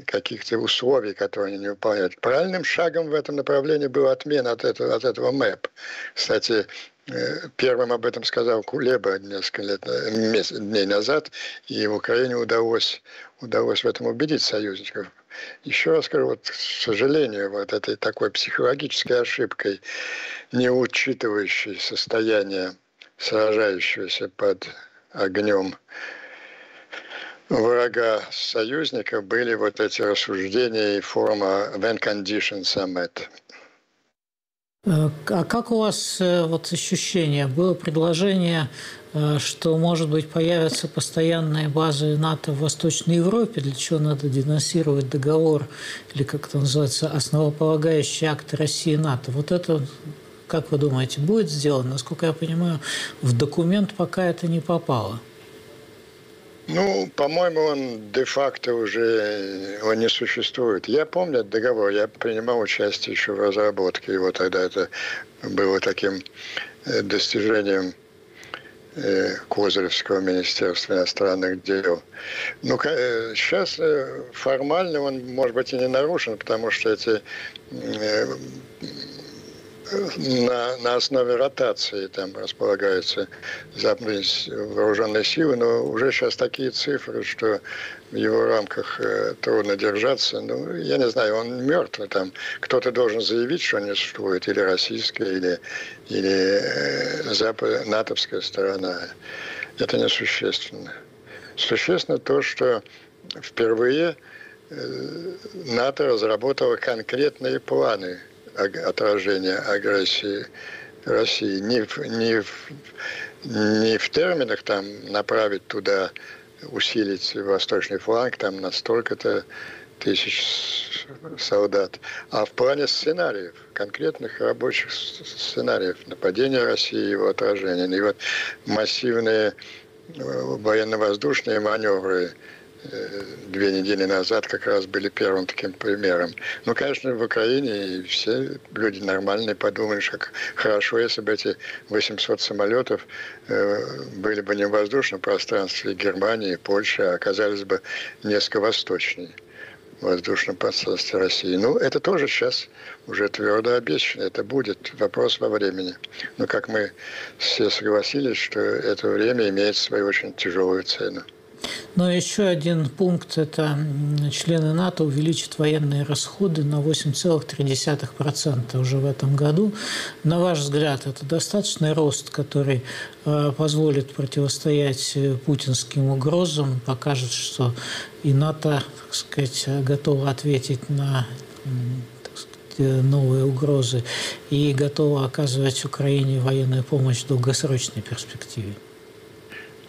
каких-то условий, которые они не выполняют. Правильным шагом в этом направлении была отмена от этого, от этого МЭП. Кстати, Первым об этом сказал Кулеба несколько лет, месяц, дней назад, и Украине удалось, удалось в этом убедить союзников. Еще раз скажу, вот, к сожалению, вот этой такой психологической ошибкой, не учитывающей состояние сражающегося под огнем врага союзника, были вот эти рассуждения и форма when conditions are. А как у вас вот ощущение? Было предложение Э, что, может быть, появятся постоянные базы НАТО в Восточной Европе, для чего надо денонсировать договор, или как это называется, основополагающий акт России и НАТО. Вот это, как вы думаете, будет сделано? Насколько я понимаю, в документ пока это не попало. Ну, по-моему, он де-факто уже он не существует. Я помню договор, я принимал участие еще в разработке его тогда. Это было таким э, достижением Э, Козыревского министерства иностранных дел. Ну, сейчас э, формально он, может быть, и не нарушен, потому что эти на, на основе ротации там располагаются западные вооруженные силы, но уже сейчас такие цифры, что в его рамках э, трудно держаться. Ну, я не знаю, он мертвый там. Кто-то должен заявить, что не существует, или российская, или, или э, запад, натовская сторона. Это несущественно. Существенно то, что впервые э, НАТО разработало конкретные планы отражения агрессии России. Не в, не в, не в терминах там направить туда, усилить восточный фланг там на столько-то тысяч солдат, а в плане сценариев, конкретных рабочих сценариев нападения России и его отражения. И вот массивные э, военно-воздушные маневры две недели назад как раз были первым таким примером. Ну, конечно, в Украине все люди нормальные подумали, что хорошо, если бы эти 800 самолетов э, были бы не в воздушном пространстве Германии, Польши, а оказались бы несколько восточнее воздушном пространстве России. Ну, это тоже сейчас уже твердо обещано. Это будет вопрос во времени. Но как мы все согласились, что это время имеет свою очень тяжелую цену. Но еще один пункт – это члены НАТО увеличат военные расходы на 8,3% уже в этом году. На ваш взгляд, это достаточный рост, который э, позволит противостоять э, путинским угрозам, покажет, что и НАТО, так сказать, готово ответить на э, новые угрозы и готова оказывать Украине военную помощь в долгосрочной перспективе?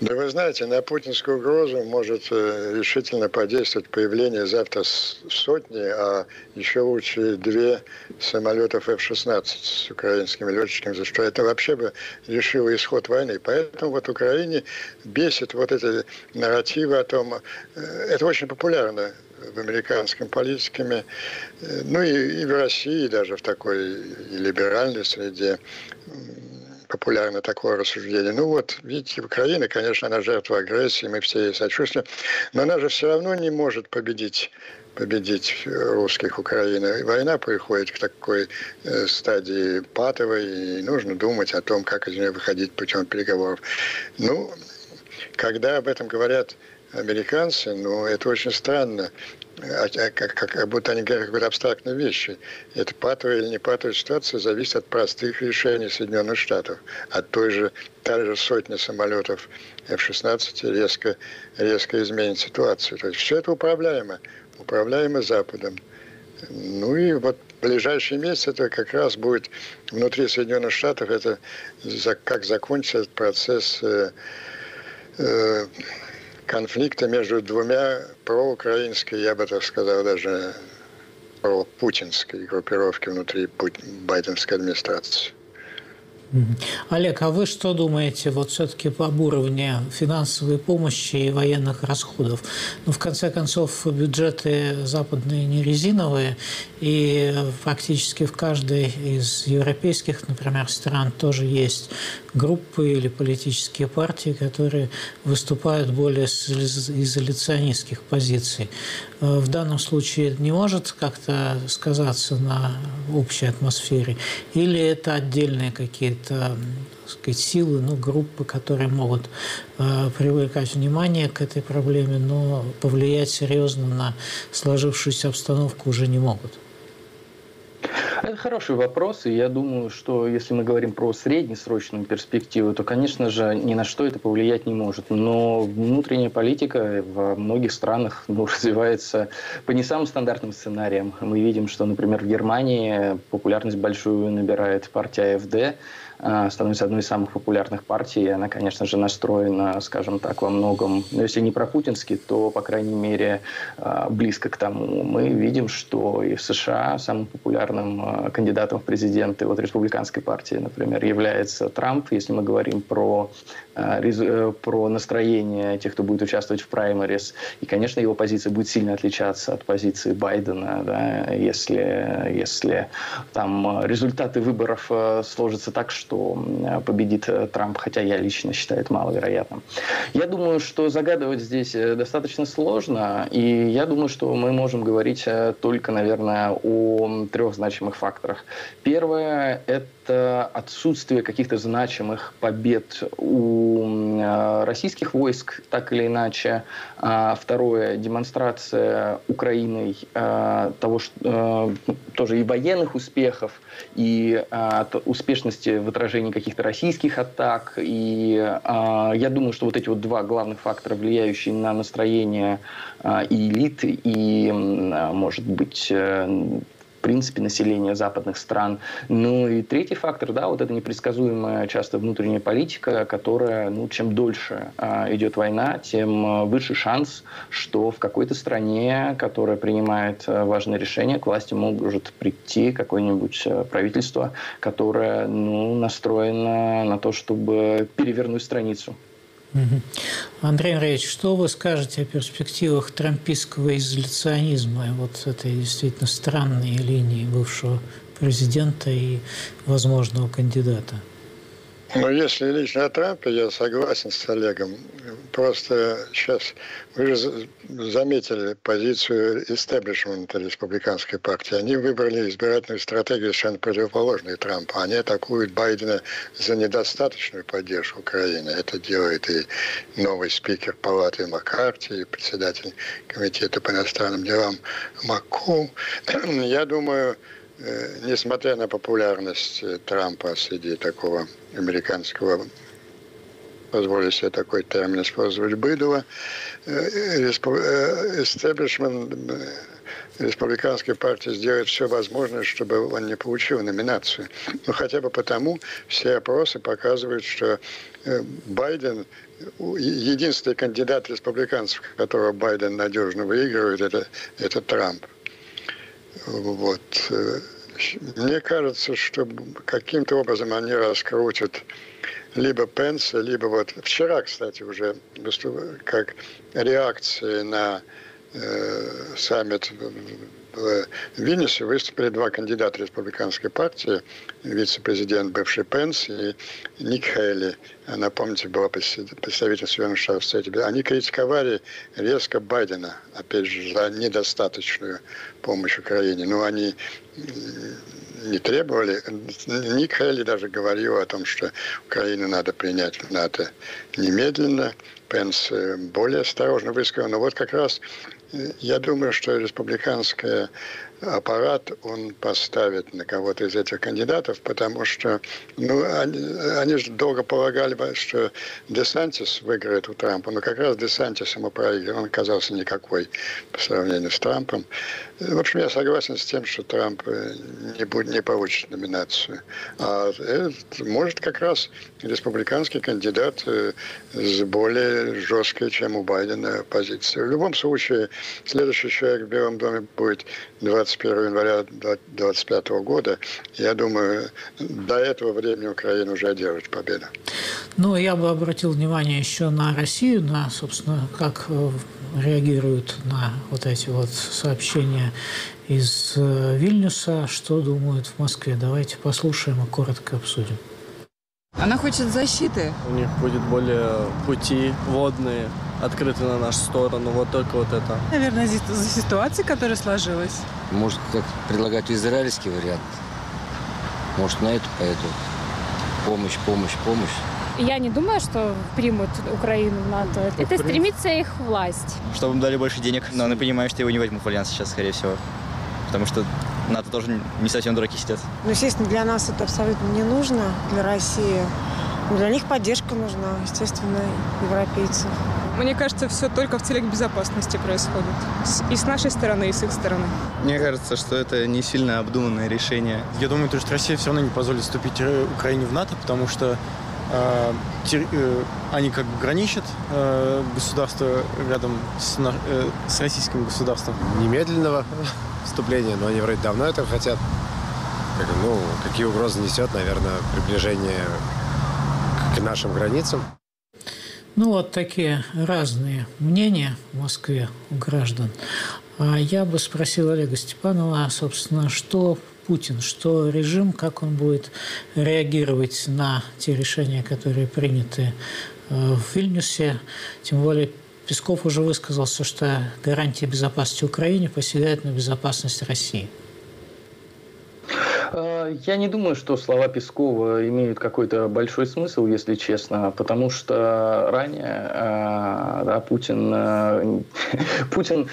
Да вы знаете, на путинскую угрозу может э, решительно подействовать появление завтра сотни, а еще лучше две самолетов F-16 с украинскими летчиками, за что это вообще бы решило исход войны. Поэтому вот Украине бесит вот эти нарративы о том, э, это очень популярно в американском политиками, э, ну и, и в России даже в такой либеральной среде популярно такое рассуждение. Ну вот, видите, Украина, конечно, она жертва агрессии, мы все ей сочувствуем, но она же все равно не может победить победить русских Украины. Война приходит к такой э, стадии патовой, и нужно думать о том, как из нее выходить путем переговоров. Ну, когда об этом говорят американцы, ну, это очень странно. А, а, как, как, будто они говорят какой-то абстрактной вещи. Это патовая или не патовая ситуация зависит от простых решений Соединенных Штатов. От той же, та же сотни самолетов F-16 резко, резко изменит ситуацию. То есть все это управляемо. Управляемо Западом. Ну и вот ближайший месяц это как раз будет внутри Соединенных Штатов, это как закончится этот процесс э, э, конфликта между двумя проукраинской, я бы так сказал, даже пропутинской группировки внутри байденской администрации. Олег, а вы что думаете вот все-таки об уровне финансовой помощи и военных расходов? Ну, в конце концов, бюджеты западные не резиновые, и фактически в каждой из европейских, например, стран тоже есть группы или политические партии, которые выступают более с изоляционистских позиций. Э, в данном случае не может как-то сказаться на общей атмосфере? Или это отдельные какие-то сказать, силы, ну, группы, которые могут э, привлекать внимание к этой проблеме, но повлиять серьезно на сложившуюся обстановку уже не могут? Это хороший вопрос, и я думаю, что если мы говорим про среднесрочную перспективу, то, конечно же, ни на что это повлиять не может. Но внутренняя политика во многих странах ну, [laughs] развивается по не самым стандартным сценариям. Мы видим, что, например, в Германии популярность большую набирает партия АФД, а, становится одной из самых популярных партий. Она, конечно же, настроена, скажем так, во многом, ну, если не про путинский, то, по крайней мере, а, близко к тому. Мы видим, что и в США самым популярным а, кандидатом в президенты от республиканской партии, например, является Трамп, если мы говорим про э, про настроение тех, кто будет участвовать в праймерис. И, конечно, его позиция будет сильно отличаться от позиции Байдена, да, если, если там результаты выборов э, сложатся так, что победит э, Трамп, хотя я лично считаю это маловероятным. Я думаю, что загадывать здесь э, достаточно сложно, и я думаю, что мы можем говорить э, только, наверное, о трех значимых факторах. Первое – это это отсутствие каких-то значимых побед у российских войск, так или иначе. А второе – демонстрация Украиной того, что тоже и военных успехов, и успешности в отражении каких-то российских атак. И я думаю, что вот эти вот два главных фактора, влияющие на настроение и элиты, и, может быть, э, принципе, населения западных стран. Ну и третий фактор, да, вот это непредсказуемая часто внутренняя политика, которая, ну, чем дольше а, идет война, тем а, выше шанс, что в какой-то стране, которая принимает а, важные решения, к власти может прийти какое-нибудь правительство, которое, ну, настроено на то, чтобы перевернуть страницу. Андрей Андреевич, что вы скажете о перспективах трампийского изоляционизма, вот этой действительно странной линии бывшего президента и возможного кандидата? Ну, если лично о Трампе, я согласен с Олегом. Просто сейчас вы же заметили позицию истеблишмента республиканской партии. Они выбрали избирательную стратегию совершенно противоположную Трампу. Они атакуют Байдена за недостаточную поддержку Украины. Это делает и новый спикер палаты Маккарти, и председатель комитета по иностранным делам Маккул. Я думаю, несмотря на популярность э, Трампа среди такого американского позволю себе такой термин использовать, быдла, истеблишмент э, республиканской партии сделает все возможное, чтобы он не получил номинацию. Ну, хотя бы потому все опросы показывают, что Байден единственный кандидат республиканцев, которого Байден надежно выигрывает, это, это Трамп. Вот. Мне кажется, что каким-то образом они раскрутят либо Пенса, либо вот вчера, кстати, уже как реакция на э, саммит в Вильнюсе выступили два кандидата республиканской партии, вице-президент бывший Пенс и Ник Хейли. Она, помните, была представитель Соединенных Штатов Штатов. Они критиковали резко Байдена, опять же, за недостаточную помощь Украине. Но они не требовали. Ник Хейли даже говорил о том, что Украину надо принять в НАТО немедленно. Пенс э, более осторожно высказал. Но вот как раз я думаю, что республиканский аппарат он поставит на кого-то из этих кандидатов, потому что ну, они, они же долго полагали, что Десантис выиграет у Трампа, но как раз Десантис ему проиграл, он оказался никакой по сравнению с Трампом. В общем, я согласен с тем, что Трамп э, не, будет, не получит номинацию. А это может как раз республиканский кандидат э, с более жесткой, чем у Байдена позицией. В любом случае, следующий человек в Белом доме будет 21 января 2025 года. Я думаю, до этого времени Украина уже одержит победу. Ну, я бы обратил внимание еще на Россию, на, собственно, как э, реагируют на вот эти вот сообщения из э, Вильнюса, что думают в Москве. Давайте послушаем и коротко обсудим. Она хочет защиты. У них будет более пути водные, открыты на нашу сторону. Вот только вот это. Наверное, за ситуацией, которая сложилась. Может, как предлагать израильский вариант. Может, на это пойдут. Помощь, помощь, помощь. Я не думаю, что примут Украину в НАТО. Это стремится их власть. Чтобы им дали больше денег. Но она понимает, что его не возьмут в альянс сейчас, скорее всего. Потому что НАТО тоже не совсем дураки сидят. Ну, естественно, для нас это абсолютно не нужно, для России. Для них поддержка нужна, естественно, европейцев. Мне кажется, все только в целях безопасности происходит. И с нашей стороны, и с их стороны. Мне кажется, что это не сильно обдуманное решение. Я думаю, что Россия все равно не позволит вступить Украине в НАТО, потому что э, э, они как бы граничат э, государство рядом с, э, с российским государством. Немедленного вступления, но они вроде давно этого хотят. Как, ну, какие угрозы несет, наверное, приближение к нашим границам. Ну, вот такие разные мнения в Москве у граждан. А я бы спросил Олега Степанова, собственно, что Путин, что режим, как он будет реагировать на те решения, которые приняты э, в Вильнюсе. Тем более Песков уже высказался, что гарантия безопасности Украины посягает на безопасность России. Э, я не думаю, что слова Пескова имеют какой-то большой смысл, если честно, потому что ранее э, да, Путин, э, [laughs] Путин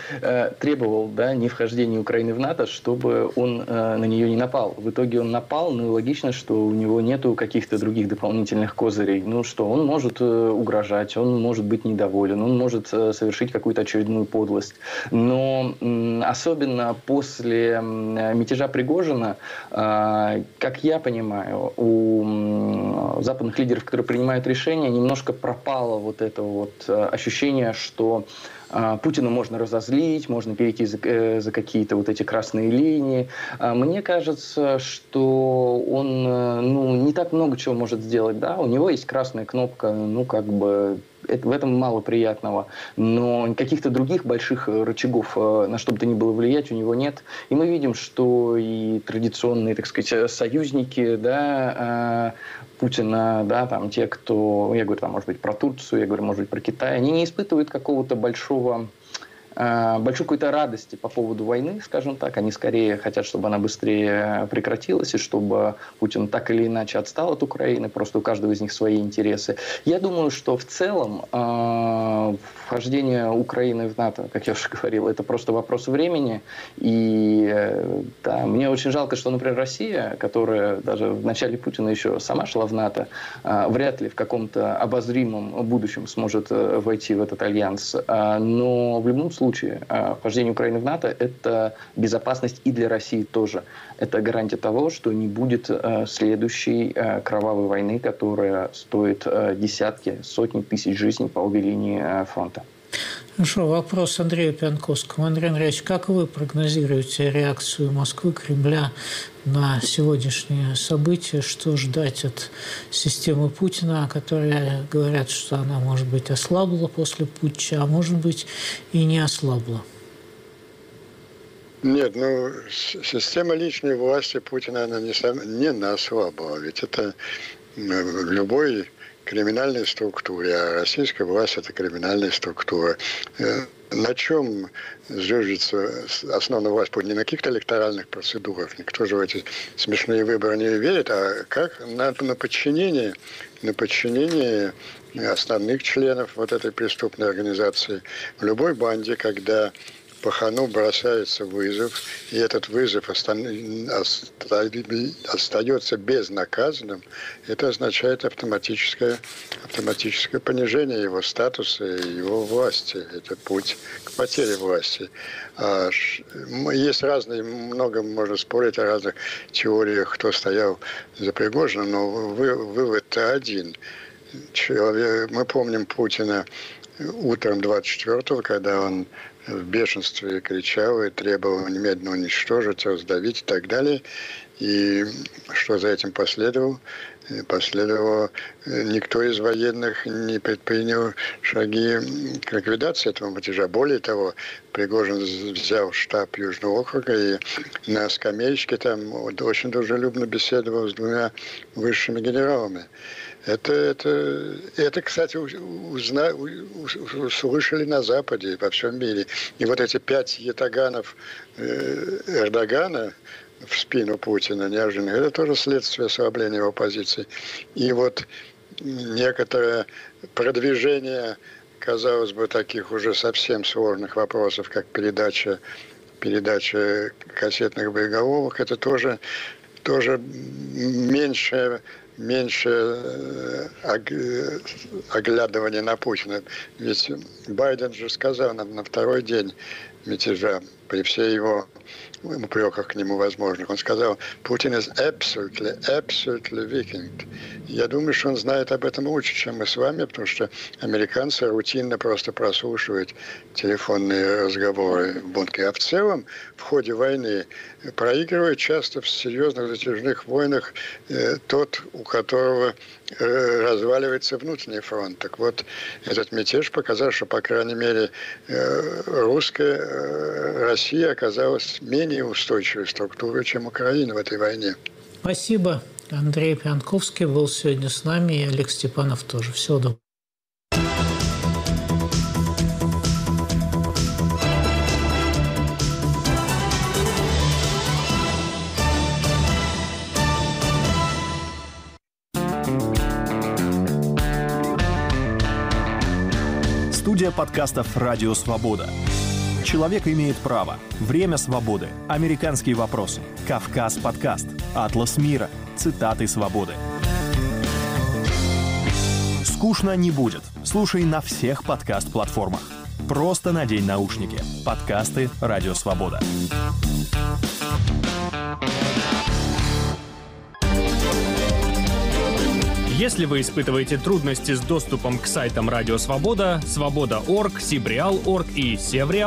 требовал да, не вхождения Украины в НАТО, чтобы он на нее не напал. В итоге он напал, ну и логично, что у него нету каких-то других дополнительных козырей. Ну что, он может угрожать, он может быть недоволен, он может совершить какую-то очередную подлость. Но особенно после мятежа Пригожина как я понимаю, у западных лидеров, которые принимают решения, немножко пропало вот это вот э, ощущение, что а, Путина можно разозлить, можно перейти за, э, за какие-то вот эти красные линии. А, мне кажется, что он э, ну, не так много чего может сделать. Да? У него есть красная кнопка, ну как бы это, в этом мало приятного. Но каких-то других больших э, рычагов, на что бы то ни было влиять, у него нет. И мы видим, что и традиционные, так сказать, союзники да, Путина, да, там те, кто, я говорю, там, может быть, про Турцию, я говорю, может быть, про Китай, они не испытывают какого-то большого Э, большой какой-то радости по поводу войны, скажем так. Они скорее хотят, чтобы она быстрее прекратилась, и чтобы Путин так или иначе отстал от Украины. Просто у каждого из них свои интересы. Я думаю, что в целом э, вхождение Украины в НАТО, как я уже [laughs] говорил, это просто вопрос времени. И э, да, мне очень жалко, что, например, Россия, которая даже в начале Путина еще сама шла в НАТО, вряд ли в каком-то обозримом будущем сможет войти в этот альянс. Но в любом случае а, вхождение Украины в НАТО – это безопасность и для России тоже. Это гарантия того, что не будет а, следующей а, кровавой войны, которая стоит десятки, сотни тысяч жизней по обе линии фронта. Хорошо, вопрос Андрею Пьянковскому. Андрей Андреевич, как вы прогнозируете реакцию Москвы, Кремля на сегодняшние события? Что ждать от системы Путина, которая говорят, что она, может быть, ослабла после путча, а может быть, и не ослабла? Нет, ну, система личной власти Путина, она не, сам, не ослабла. Ведь это любой криминальной структуре, а российская власть – это криминальная структура. Э, на чем зиждется основная власть? Не на каких-то электоральных процедурах, никто же в эти смешные выборы не верит, а как на, на подчинение, на подчинение основных членов вот этой преступной организации. В любой банде, когда Пахану бросается вызов, и этот вызов остается безнаказанным, это означает автоматическое, автоматическое понижение его статуса и его власти. Это путь к потере власти. А есть разные, много можно спорить о разных теориях, кто стоял за Пригожиным, но вывод-то один. Человек, мы помним Путина утром 24-го, когда он в бешенстве кричал и требовал немедленно уничтожить, раздавить и так далее. И что за этим последовало? Последовало, э, никто из военных не предпринял шаги к ликвидации этого мятежа. Более того, Пригожин взял штаб Южного округа и на скамеечке там очень дружелюбно беседовал с двумя высшими генералами. Это, это, это кстати, узна, услышали на Западе, во всем мире. И вот эти пять ятаганов э, Эрдогана в спину Путина неожиданно, это тоже следствие ослабления его позиции. И вот некоторое продвижение, казалось бы, таких уже совсем сложных вопросов, как передача передача кассетных боеголовок, это тоже, тоже меньше меньше э, оглядывания на Путина. Ведь Байден же сказал нам на второй день мятежа, при всей его упреках к нему возможных. Он сказал, Путин is absolutely, absolutely weakened. Я думаю, что он знает об этом лучше, чем мы с вами, потому что американцы рутинно просто прослушивают телефонные разговоры в бункере. А в целом, в ходе войны проигрывает часто в серьезных затяжных войнах э, тот, у которого э, разваливается внутренний фронт. Так вот, этот мятеж показал, что, по крайней мере, э, русская Россия оказалась менее устойчивой структурой, чем Украина в этой войне. Спасибо. Андрей Пьянковский был сегодня с нами, и Олег Степанов тоже. Всего доброго. Студия подкастов «Радио Свобода». Человек имеет право. Время свободы. Американские вопросы. Кавказ подкаст. Атлас мира. Цитаты свободы. Скучно не будет. Слушай на всех подкаст-платформах. Просто надень наушники. Подкасты «Радио Свобода». Если вы испытываете трудности с доступом к сайтам Радио Свобода, Свобода.орг, Сибриал.орг и Севриал,